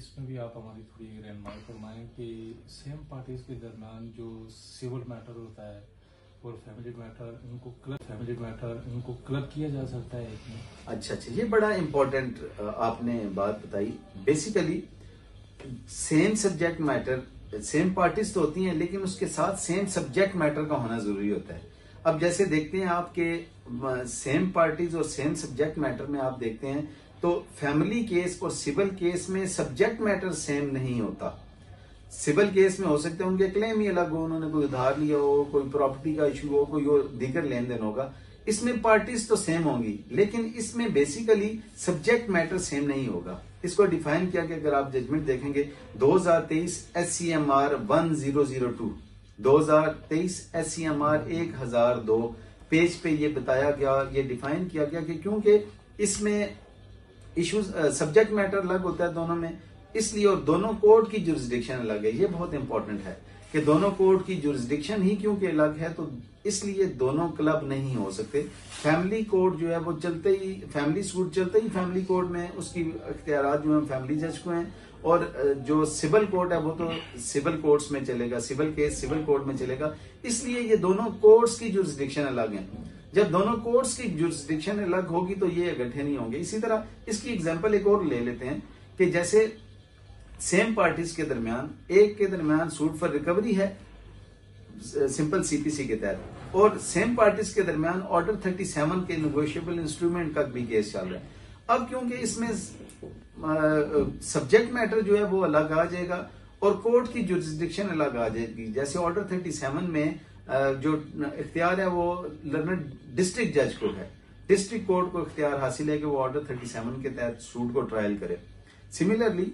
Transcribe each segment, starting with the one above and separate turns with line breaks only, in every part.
इसमें भी आप हमारी थोड़ी रहनमाई फरमाएँ कि सेम पार्टीज़ के दरमियान जो सिविल मैटर होता है और फैमिली मैटर इनको क्लब फैमिली मैटर इनको क्लब किया जा सकता है इसमें
अच्छा अच्छा ये बड़ा इम्पोर्टेंट आपने बात बताई। Basically same subject matter same parties तो होती हैं, लेकिन उसके साथ सेम सब्जेक्ट मैटर का होना ज़रूरी होता है। अब जैसे देखते हैं आपके सेम पार्टीज़ और सेम सब्जेक्ट मैटर में आप देखते हैं तो फैमिली केस और सिविल केस में सब्जेक्ट मैटर सेम नहीं होता। सिविल केस में हो सकते हैं उनके क्लेम ही अलग हो, उन्होंने कोई उधार लिया हो, कोई प्रॉपर्टी का इशू हो, कोई दीगर लेन देन होगा। इसमें पार्टीज़ तो सेम होंगी, लेकिन इसमें बेसिकली सब्जेक्ट मैटर सेम नहीं होगा। इसको डिफाइन किया कि अगर आप जजमेंट देखेंगे 2023 S C M R one zero zero two दो हज़ार तेईस एस सी एम आर एक हज़ार दो पेज पे ये बताया गया, ये डिफाइन किया गया कि क्योंकि इसमें इश्यूज़ सब्जेक्ट मैटर अलग होता है दोनों में, इसलिए और दोनों कोर्ट की जुरिस्डिक्शन अलग है। ये बहुत इंपॉर्टेंट है कि दोनों कोर्ट की जुरिस्डिक्शन ही क्योंकि अलग है तो इसलिए दोनों क्लब नहीं हो सकते। फैमिली कोर्ट जो है, वो चलते ही फैमिली सूट चलते ही फैमिली कोर्ट में, उसकी अख्तियार जो है फैमिली जज को हैं। और जो सिविल कोर्ट है, वो तो सिविल कोर्ट्स में चलेगा सिविल केस सिविल कोर्ट में चलेगा। इसलिए ये दोनों कोर्ट्स की जुरिस्डिक्शन अलग है। जब दोनों कोर्ट्स की जुरिस्डिक्शन अलग होगी तो ये इकट्ठे नहीं होंगे। इसी तरह इसकी एग्ज़ाम्पल एक और ले लेते हैं कि जैसे सेम पार्टीज़ के दरमियान, एक के दरमियान सूट फॉर रिकवरी है सिंपल सीपीसी के तहत, और सेम पार्टीज़ के दरमियान ऑर्डर 37 के नेगोशिएबल इंस्ट्रूमेंट का भी केस चल रहा है। अब क्योंकि इसमें सब्जेक्ट मैटर जो है वो अलग आ जाएगा और कोर्ट की जुरिस्डिक्शन अलग आ जाएगी। जैसे ऑर्डर 37 में जो इख्तियार है, वो लर्नर डिस्ट्रिक्ट जज को है। डिस्ट्रिक्ट कोर्ट को इख्तियार हासिल है कि वो ऑर्डर 37 के तहत सूट को ट्रायल करे। सिमिलरली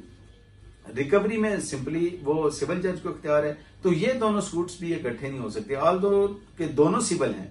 रिकवरी में सिंपली वो सिविल जज को इख्तियार है। तो ये दोनों सूट्स भी इकट्ठे नहीं हो सकते। ऑल दो के दोनों सिविल हैं।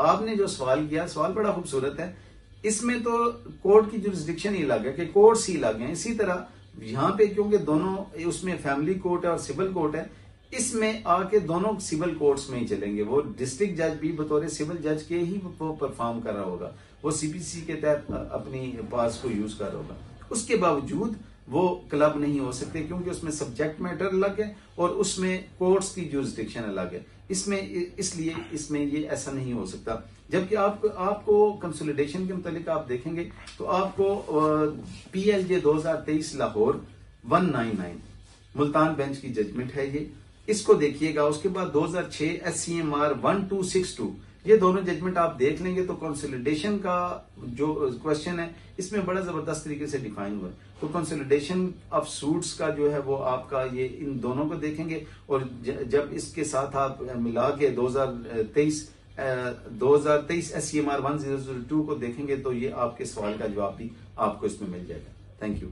आपने जो सवाल किया, सवाल बड़ा खूबसूरत है। इसमें तो कोर्ट की जुरिस्डिक्शन ही अलग है कि कोर्ट ही अलग है। इसी तरह यहाँ पे क्योंकि दोनों, उसमें फैमिली कोर्ट है और सिविल कोर्ट है इसमें आके दोनों सिविल कोर्ट्स में ही चलेंगे। वो डिस्ट्रिक्ट जज भी बतौर सिविल जज के ही वो परफॉर्म कर रहा होगा। वो सीपीसी के तहत अपनी पास को यूज़ कर रहा होगा। उसके बावजूद वो क्लब नहीं हो सकते क्योंकि उसमें सब्जेक्ट मैटर अलग है और उसमें कोर्ट्स की जुरिस्डिक्शन अलग है। इसमें इसलिए इसमें ये ऐसा नहीं हो सकता। जबकि आपको आपको कंसोलिडेशन के मुतालिक आप देखेंगे तो आपको पी एल जे दो हज़ार तेईस Lahore one nine nine, Multan bench की जजमेंट है ये। इसको देखिएगा, उसके बाद 2006 S C M R one two six two ये दोनों जजमेंट आप देख लेंगे तो कंसोलिडेशन का जो क्वेश्चन है, इसमें बड़ा ज़बरदस्त तरीके से डिफाइन हुआ है। तो कंसोलिडेशन ऑफ़ सूट्स का जो है वो आपका ये इन दोनों को देखेंगे और जब इसके साथ आप मिला के 2023 2023 S C M R one zero zero two को देखेंगे तो ये आपके सवाल का जवाब भी आपको इसमें मिल जाएगा। Thank you